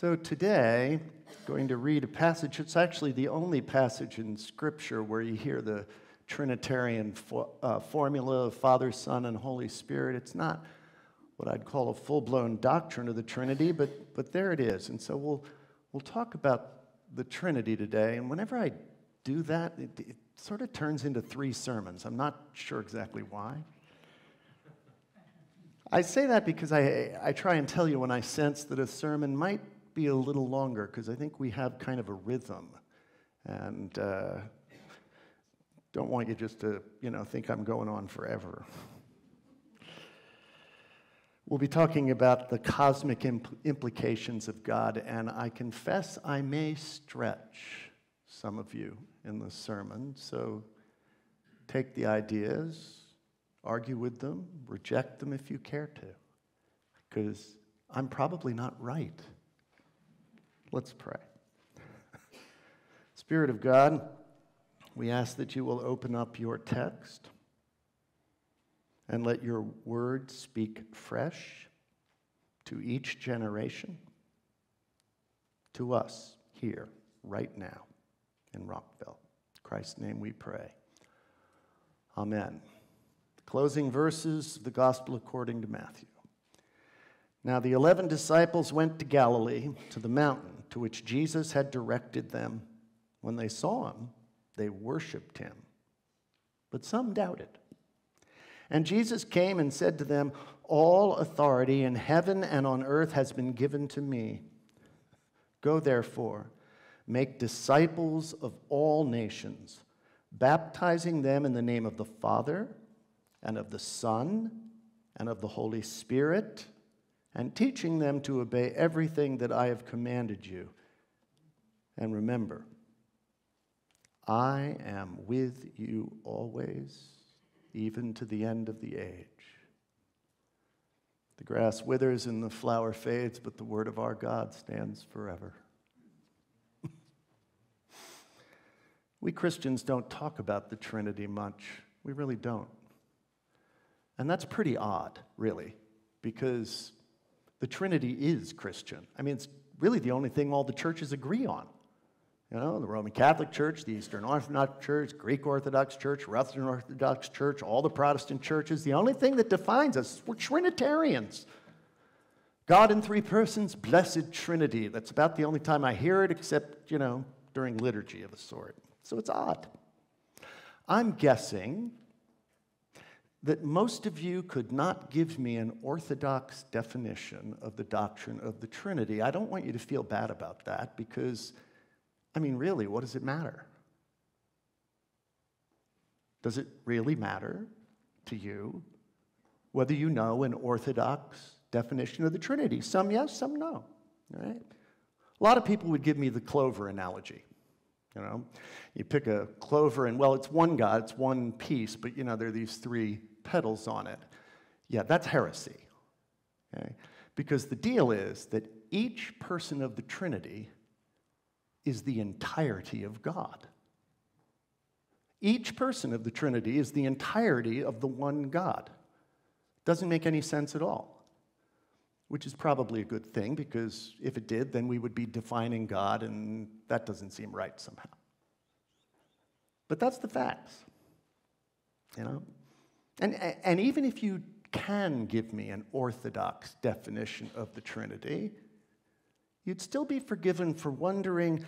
So today, I'm going to read a passage. It's actually the only passage in Scripture where you hear the Trinitarian fo- uh, formula of Father, Son, and Holy Spirit. It's not what I'd call a full blown doctrine of the Trinity, but, but there it is. And so we'll, we'll talk about the Trinity today. And whenever I do that, it, it sort of turns into three sermons. I'm not sure exactly why. I say that because I, I try and tell you when I sense that a sermon might be a little longer, because I think we have kind of a rhythm. And uh, don't want you just to, you know, think I'm going on forever. We'll be talking about the cosmic impl- implications of God, and I confess I may stretch some of you in the sermon. So take the ideas, argue with them, reject them if you care to, because I'm probably not right. Let's pray. Spirit of God, we ask that you will open up your text and let your word speak fresh to each generation, to us here, right now in Rockville. In Christ's name we pray. Amen. Closing verses of the Gospel according to Matthew. Now the eleven disciples went to Galilee, to the mountain to which Jesus had directed them. When they saw him, they worshiped him, but some doubted. And Jesus came and said to them, All authority in heaven and on earth has been given to me. Go therefore, make disciples of all nations, baptizing them in the name of the Father, and of the Son, and of the Holy Spirit, and teaching them to obey everything that I have commanded you. And remember, I am with you always, even to the end of the age. The grass withers and the flower fades, but the word of our God stands forever. we Christians don't talk about the Trinity much. We really don't. And that's pretty odd, really, because the Trinity is Christian. I mean, it's really the only thing all the churches agree on. You know, the Roman Catholic Church, the Eastern Orthodox Church, Greek Orthodox Church, Russian Orthodox Church, all the Protestant churches. The only thing that defines us, we're Trinitarians. God in three persons, blessed Trinity. That's about the only time I hear it, except, you know, during liturgy of a sort. So it's odd. I'm guessing that most of you could not give me an orthodox definition of the doctrine of the Trinity. I don't want you to feel bad about that because I mean, really, what does it matter? Does it really matter to you whether you know an orthodox definition of the Trinity? Some yes, some no. Right? A lot of people would give me the clover analogy. You know, you pick a clover, and well, it's one God, it's one piece, but you know, there are these three petals on it. Yeah, that's heresy. Okay? Because the deal is that each person of the Trinity is the entirety of God. Each person of the Trinity is the entirety of the one God. Doesn't make any sense at all, which is probably a good thing because if it did, then we would be defining God, and that doesn't seem right somehow. But that's the facts, you know? And, and even if you can give me an orthodox definition of the Trinity, you'd still be forgiven for wondering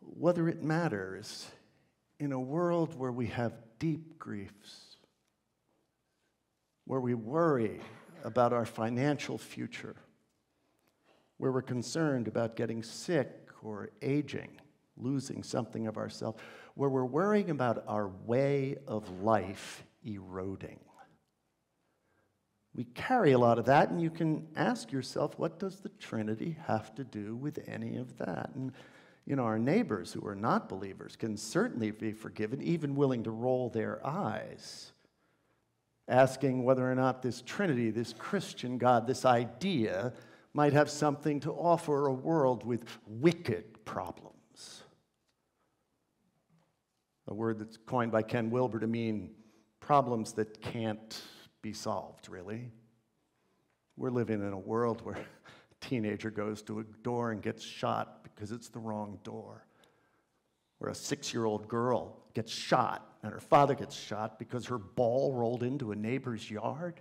whether it matters in a world where we have deep griefs, where we worry about our financial future, where we're concerned about getting sick or aging, losing something of ourselves, where we're worrying about our way of life eroding. We carry a lot of that, and you can ask yourself, what does the Trinity have to do with any of that? And you know, our neighbors who are not believers can certainly be forgiven, even willing to roll their eyes, asking whether or not this Trinity, this Christian God, this idea might have something to offer a world with wicked problems. A word that's coined by Ken Wilber to mean problems that can't be solved, really. We're living in a world where a teenager goes to a door and gets shot because it's the wrong door. Or a six year old girl gets shot and her father gets shot because her ball rolled into a neighbor's yard.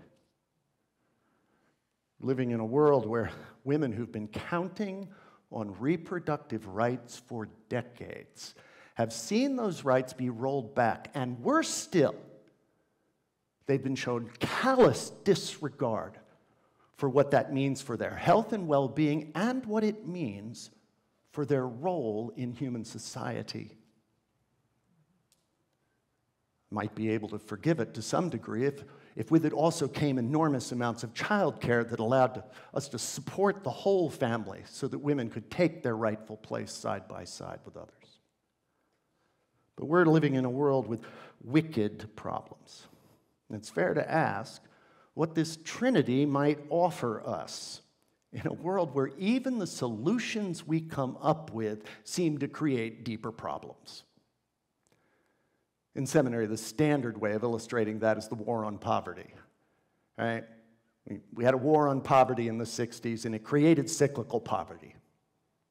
Living in a world where women who've been counting on reproductive rights for decades have seen those rights be rolled back, and worse still, they've been shown callous disregard for what that means for their health and well being and what it means for their role in human society. Might be able to forgive it to some degree if, if with it also came enormous amounts of childcare that allowed us to support the whole family so that women could take their rightful place side by side with others. But we're living in a world with wicked problems. And it's fair to ask what this Trinity might offer us in a world where even the solutions we come up with seem to create deeper problems. In seminary, the standard way of illustrating that is the war on poverty. Right? We had a war on poverty in the 60s, and it created cyclical poverty.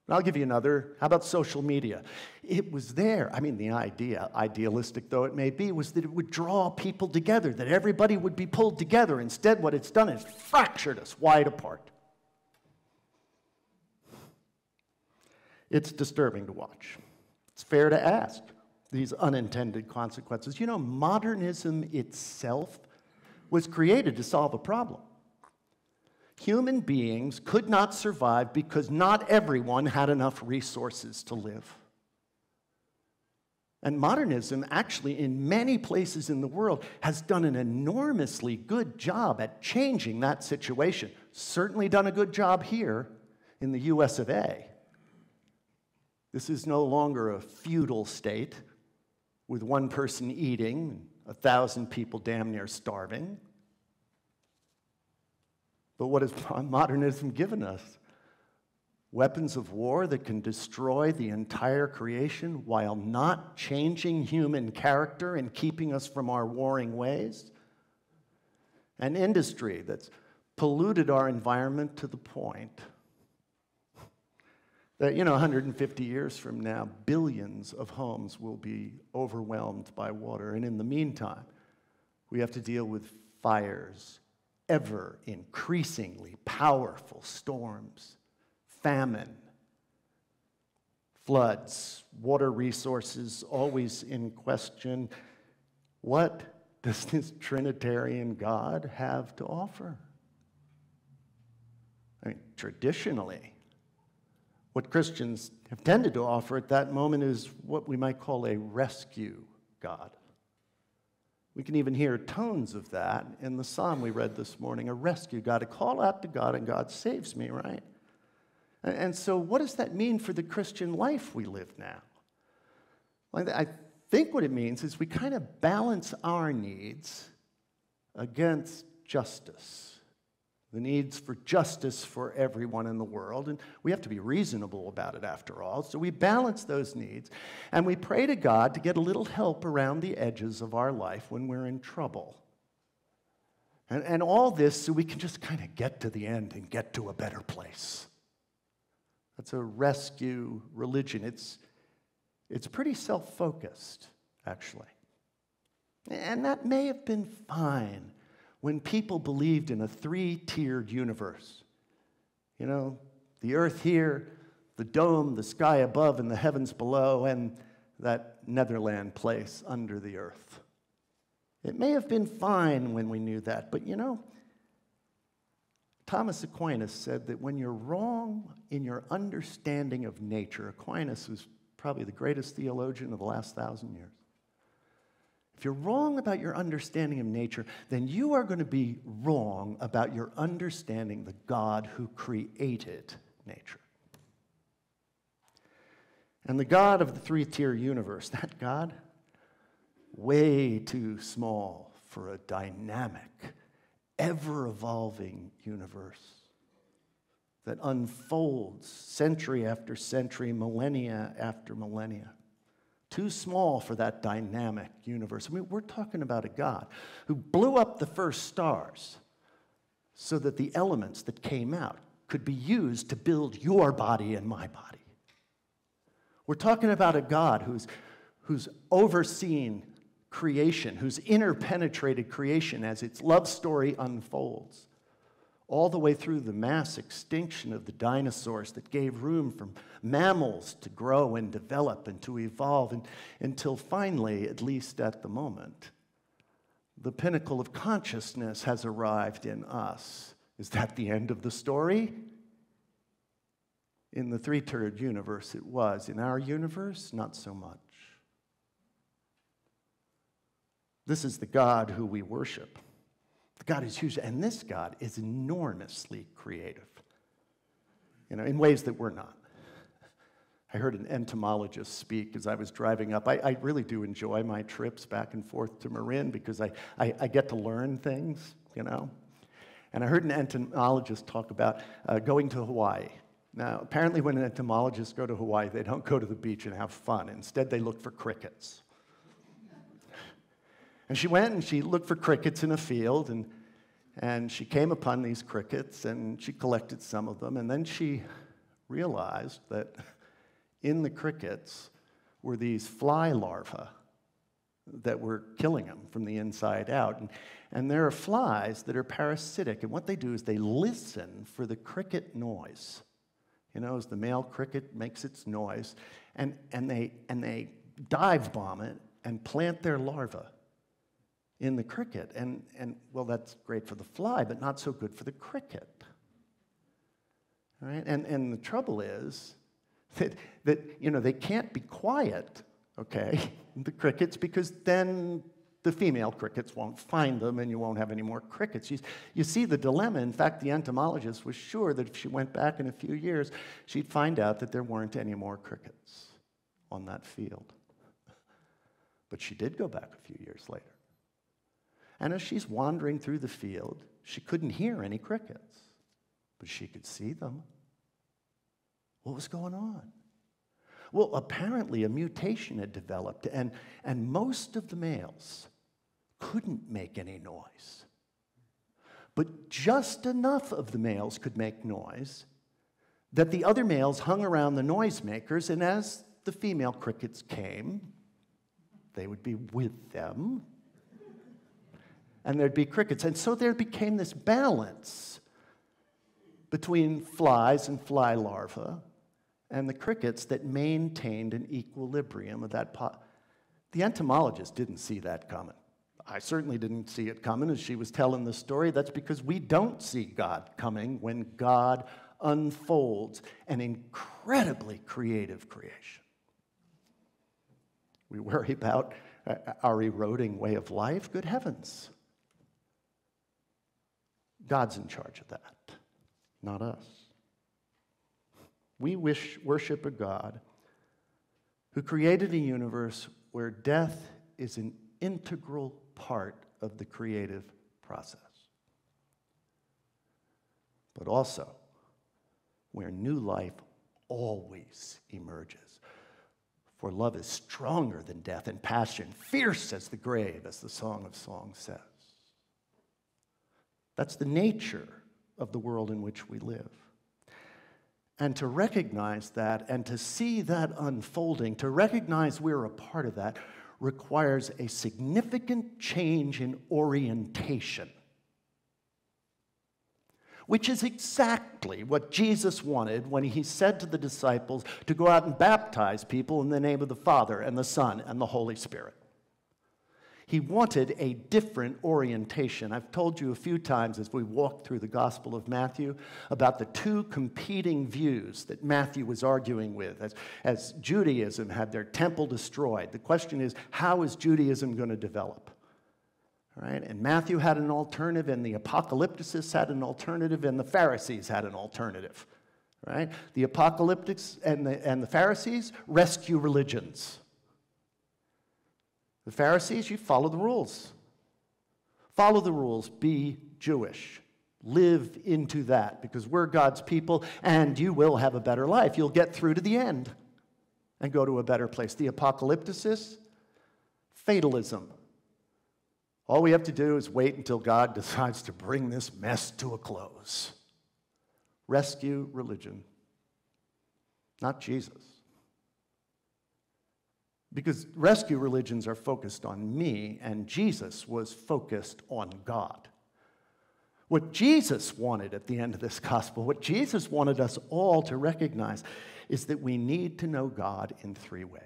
And I'll give you another. How about social media? It was there. I mean, the idea, idealistic though it may be, was that it would draw people together, that everybody would be pulled together. Instead, what it's done is fractured us wide apart. It's disturbing to watch. It's fair to ask these unintended consequences. You know, modernism itself was created to solve a problem. Human beings could not survive because not everyone had enough resources to live. And modernism, actually, in many places in the world, has done an enormously good job at changing that situation. Certainly done a good job here in the US of A. This is no longer a feudal state with one person eating, a thousand people damn near starving. But what has modernism given us? Weapons of war that can destroy the entire creation while not changing human character and keeping us from our warring ways. An industry that's polluted our environment to the point that, you know, 150 years from now, billions of homes will be overwhelmed by water. And in the meantime, we have to deal with fires ever increasingly powerful storms, famine, floods, water resources always in question. What does this Trinitarian God have to offer? I mean, traditionally, what Christians have tended to offer at that moment is what we might call a rescue God. We can even hear tones of that in the psalm we read this morning a rescue God, a call out to God, and God saves me, right? And so, what does that mean for the Christian life we live now? I think what it means is we kind of balance our needs against justice the needs for justice for everyone in the world. And we have to be reasonable about it after all. So we balance those needs and we pray to God to get a little help around the edges of our life when we're in trouble. And, and all this so we can just kind of get to the end and get to a better place. That's a rescue religion. It's, it's pretty self focused, actually. And that may have been fine when people believed in a three tiered universe. You know, the earth here, the dome, the sky above, and the heavens below, and that netherland place under the earth. It may have been fine when we knew that, but you know, Thomas Aquinas said that when you're wrong in your understanding of nature, Aquinas was probably the greatest theologian of the last thousand years. If you're wrong about your understanding of nature, then you are going to be wrong about your understanding the God who created nature. And the God of the three tier universe, that God, way too small for a dynamic, ever evolving universe that unfolds century after century, millennia after millennia too small for that dynamic universe. I mean, we're talking about a God who blew up the first stars so that the elements that came out could be used to build your body and my body. We're talking about a God who's, who's overseen creation, who's interpenetrated creation as its love story unfolds, all the way through the mass extinction of the dinosaurs that gave room for mammals to grow and develop and to evolve, and, until finally, at least at the moment, the pinnacle of consciousness has arrived in us. Is that the end of the story? In the three tiered universe, it was. In our universe, not so much. This is the God who we worship. God is huge, and this God is enormously creative, you know, in ways that we're not. I heard an entomologist speak as I was driving up. I, I really do enjoy my trips back and forth to Marin because I, I, I, get to learn things, you know. And I heard an entomologist talk about uh, going to Hawaii now, apparently, when entomologists go to Hawaii, they don't go to the beach and have fun. Instead, they look for crickets. and she went and she looked for crickets in a field, and, and she came upon these crickets and she collected some of them. And then she realized that in the crickets were these fly larvae that were killing them from the inside out. And, and there are flies that are parasitic, and what they do is they listen for the cricket noise you know, as the male cricket makes its noise, and, and, they, and they dive bomb it and plant their larvae in the cricket. And, and well, that's great for the fly, but not so good for the cricket. Right? And, and the trouble is that, that, you know, they can't be quiet, okay, the crickets, because then the female crickets won't find them and you won't have any more crickets. You, you, see the dilemma. In fact, the entomologist was sure that if she went back in a few years, she'd find out that there weren't any more crickets on that field. But she did go back a few years later. And as she's wandering through the field, she couldn't hear any crickets, but she could see them. What was going on? Well, apparently a mutation had developed, and, and most of the males couldn't make any noise. But just enough of the males could make noise that the other males hung around the noisemakers, and as the female crickets came, they would be with them, and there'd be crickets. And so there became this balance between flies and fly larvae and the crickets that maintained an equilibrium of that. Po- the entomologist didn't see that coming. I certainly didn't see it coming as she was telling the story. That's because we don't see God coming when God unfolds an incredibly creative creation. We worry about uh, our eroding way of life. Good heavens. God's in charge of that, not us. We wish, worship a God who created a universe where death is an integral part of the creative process. But also, where new life always emerges. For love is stronger than death, and passion fierce as the grave, as the Song of Songs says. That's the nature of the world in which we live. And to recognize that and to see that unfolding, to recognize we're a part of that, requires a significant change in orientation, which is exactly what Jesus wanted when he said to the disciples to go out and baptize people in the name of the Father and the Son and the Holy Spirit. He wanted a different orientation. I've told you a few times as we walked through the Gospel of Matthew about the two competing views that Matthew was arguing with. As, as Judaism had their temple destroyed, the question is how is Judaism going to develop? Right? And Matthew had an alternative, and the apocalypticists had an alternative, and the Pharisees had an alternative. Right? The apocalyptics and the, and the Pharisees rescue religions. The Pharisees, you follow the rules. Follow the rules, be Jewish. Live into that because we're God's people and you will have a better life. You'll get through to the end and go to a better place. The apocalypticists, fatalism. All we have to do is wait until God decides to bring this mess to a close. rescue religion, not Jesus. Because rescue religions are focused on me, and Jesus was focused on God. What Jesus wanted at the end of this gospel, what Jesus wanted us all to recognize, is that we need to know God in three ways.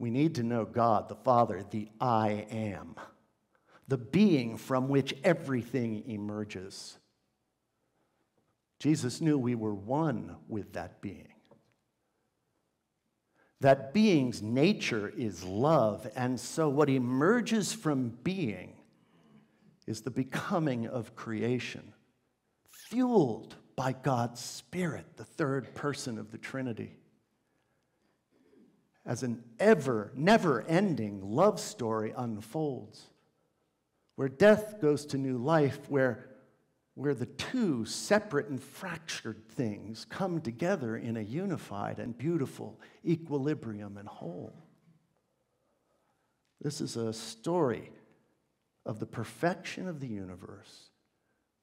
We need to know God, the Father, the I am, the being from which everything emerges. Jesus knew we were one with that being. That being's nature is love, and so what emerges from being is the becoming of creation, fueled by God's Spirit, the third person of the Trinity. As an ever, never ending love story unfolds, where death goes to new life, where where the two separate and fractured things come together in a unified and beautiful equilibrium and whole. This is a story of the perfection of the universe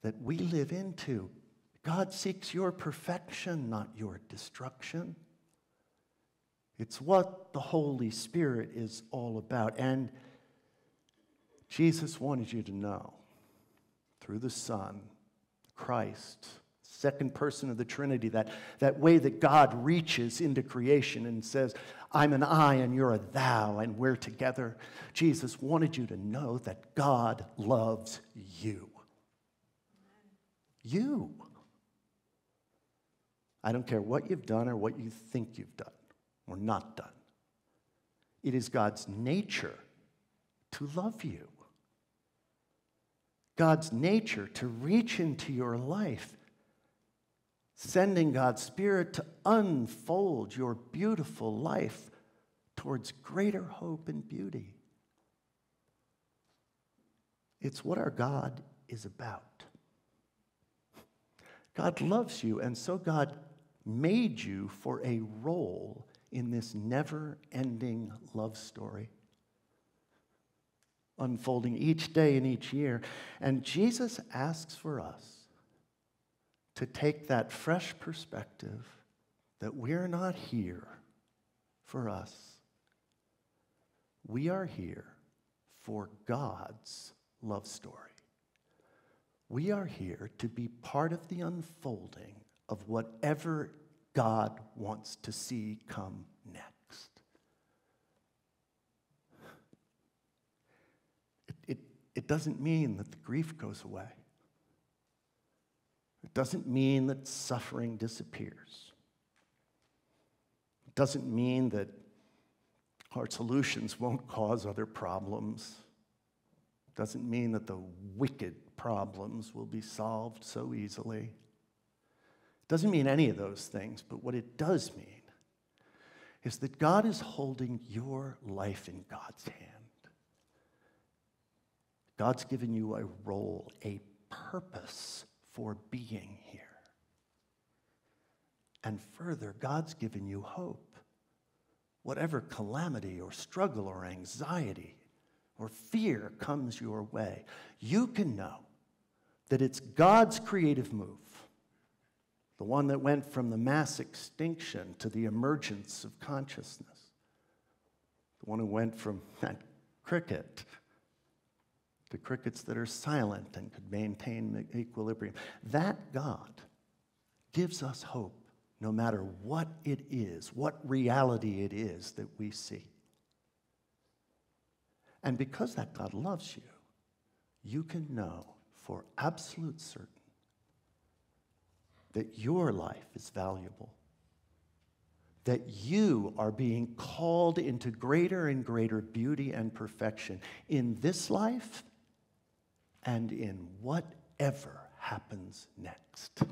that we live into. God seeks your perfection, not your destruction. It's what the Holy Spirit is all about. And Jesus wanted you to know through the Son Christ, second person of the Trinity, that, that way that God reaches into creation and says, I'm an I and you're a thou, and we're together. Jesus wanted you to know that God loves you. You. I don't care what you've done or what you think you've done or not done. It is God's nature to love you. God's nature to reach into your life, sending God's Spirit to unfold your beautiful life towards greater hope and beauty. It's what our God is about. God loves you, and so God made you for a role in this never ending love story unfolding each day and each year. And Jesus asks for us to take that fresh perspective that we're not here for us. We are here for God's love story. We are here to be part of the unfolding of whatever God wants to see come next. It doesn't mean that the grief goes away. It doesn't mean that suffering disappears. It doesn't mean that our solutions won't cause other problems. It doesn't mean that the wicked problems will be solved so easily. It doesn't mean any of those things, but what it does mean is that God is holding your life in God's hand. God's given you a role, a purpose for being here. And further, God's given you hope. Whatever calamity or struggle or anxiety or fear comes your way, you can know that it's God's creative move, the one that went from the mass extinction to the emergence of consciousness, the one who went from that cricket to crickets that are silent and could maintain equilibrium. That God gives us hope no matter what it is, what reality it is that we see. And because that God loves you, you can know for absolute certain that your life is valuable, that you are being called into greater and greater beauty and perfection in this life and in whatever happens next. And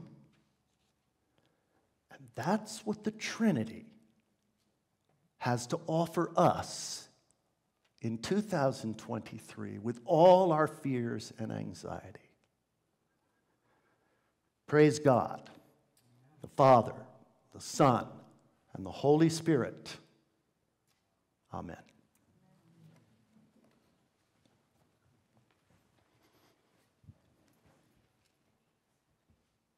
that's what the Trinity has to offer us in 2023 with all our fears and anxiety. Praise God, the Father, the Son, and the Holy Spirit. Amen.